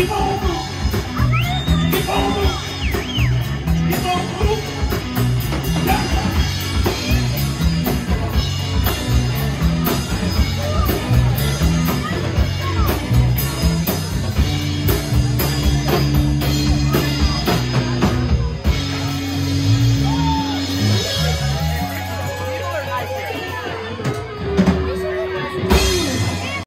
People